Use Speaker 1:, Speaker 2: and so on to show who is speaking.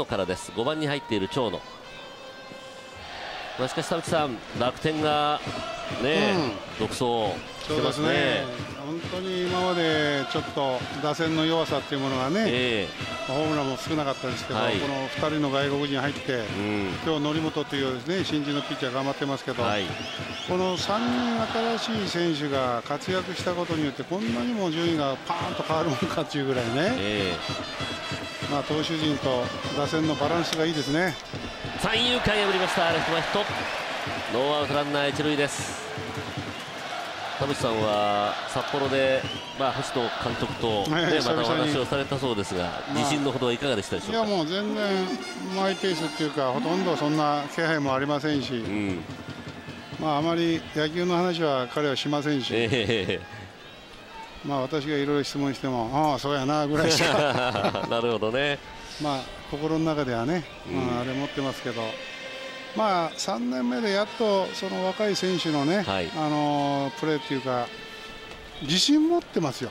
Speaker 1: 野からです。5番に入っている長野。まあ、しかし田口さん楽天がね、うん、独走。
Speaker 2: そうですね。本当に今までちょっと打線の弱さっていうものがね、えー、ホームランも少なかったですけど、はい、この2人の外国人入って、うん、今日則本というですね新人のピッチャー頑張ってますけど、はい、この3人新しい選手が活躍したことによってこんなにも順位がパーンと変わるものかっていうぐらいね、えー、まあ、投手陣と打線のバランスがいいですね。
Speaker 1: 三遊間破りました。レフト前ヒットノーアウトランナー一塁です。田淵さんは札幌で、まあ、星野監督と、ね、またお話をされたそうですが、まあ、自信のほどはいかがでしたでしょう
Speaker 2: か？いやもう全然マイペースっていうかほとんどそんな気配もありませんし、うん、まあ、あまり野球の話は彼はしませんし、えー、まあ、私がいろいろ質問してもああそうやなぐらいしか。
Speaker 1: なるほどね。
Speaker 2: まあ心の中ではね、まあ、あれ持ってますけど。まあ、3年目でやっとその若い選手のね、はい、あのプレーっていうか自信持ってますよ。